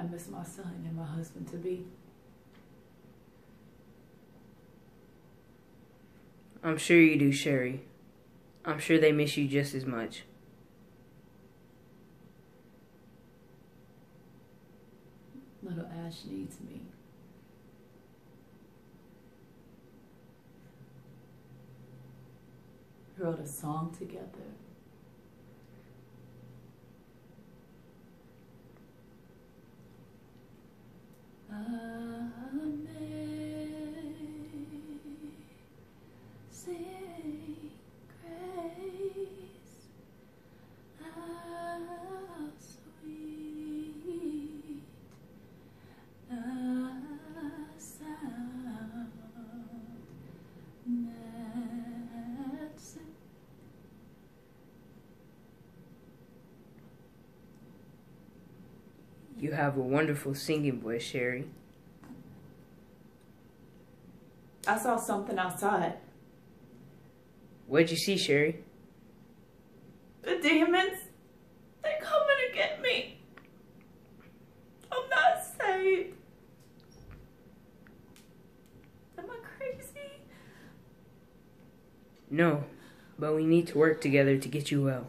I miss my son and my husband to be. I'm sure you do, Sherry. I'm sure they miss you just as much. Little Ash needs me. We wrote a song together. You have a wonderful singing voice, Sherry. I saw something outside. What'd you see, Sherry? The demons, they're coming to get me. I'm not safe. Am I crazy? No, but we need to work together to get you well.